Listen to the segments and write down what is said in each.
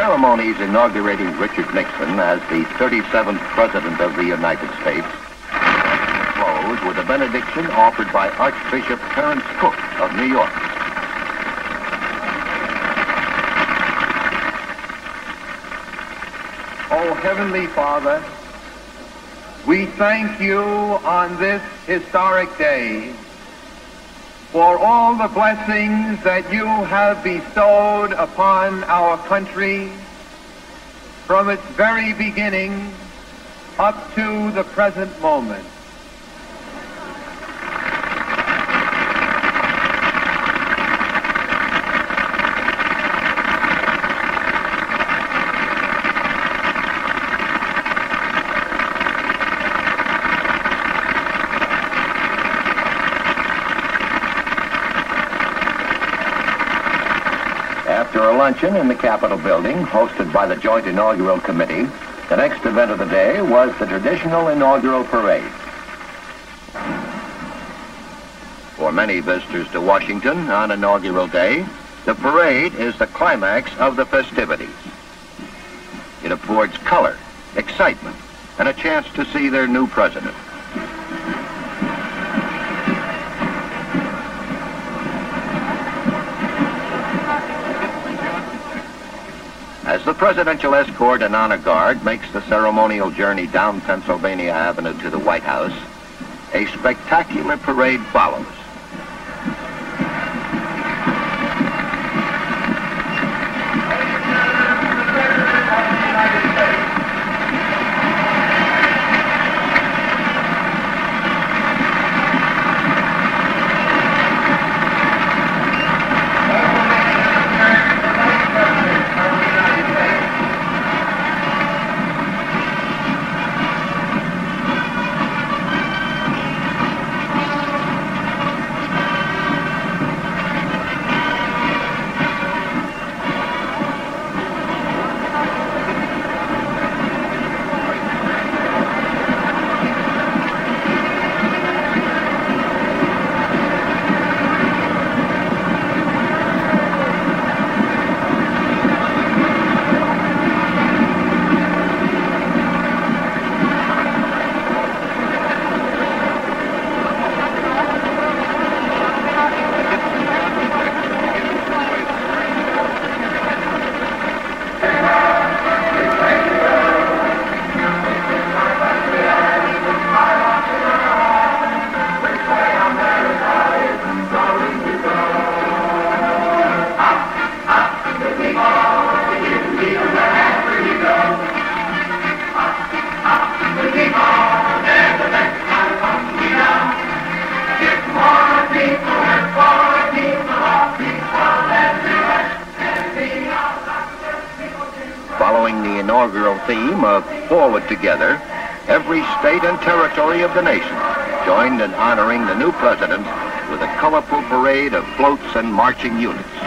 ceremonies inaugurating Richard Nixon as the 37th President of the United States closed with a benediction offered by Archbishop Terence Cooke of New York. Oh, Heavenly Father, we thank you on this historic day for all the blessings that you have bestowed upon our country from its very beginning up to the present moment. After a luncheon in the Capitol building, hosted by the Joint Inaugural Committee, the next event of the day was the traditional inaugural parade. For many visitors to Washington on inaugural day, the parade is the climax of the festivities. It affords color, excitement, and a chance to see their new president. As the presidential escort and honor guard makes the ceremonial journey down Pennsylvania Avenue to the White House, a spectacular parade follows. The inaugural theme of Forward Together, every state and territory of the nation joined in honoring the new president with a colorful parade of floats and marching units.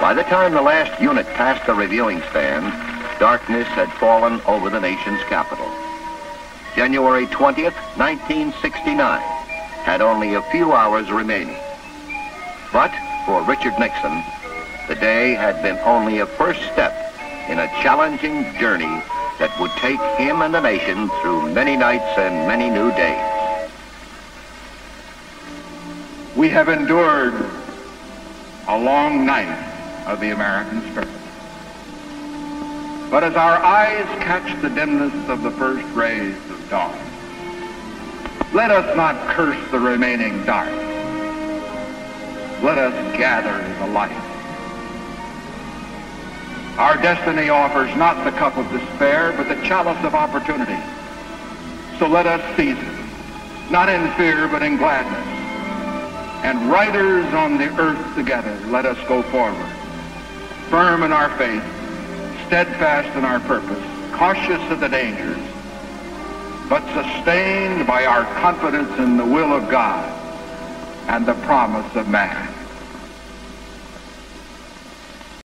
By the time the last unit passed the reviewing stand, darkness had fallen over the nation's capital. January 20th, 1969, had only a few hours remaining. But for Richard Nixon, the day had been only a first step in a challenging journey that would take him and the nation through many nights and many new days. We have endured a long night of the American spirit. But as our eyes catch the dimness of the first rays of dawn, let us not curse the remaining dark. Let us gather the light. Our destiny offers not the cup of despair, but the chalice of opportunity. So let us seize it, not in fear, but in gladness. And riders on the earth together, let us go forward firm in our faith, steadfast in our purpose, cautious of the dangers, but sustained by our confidence in the will of God and the promise of man.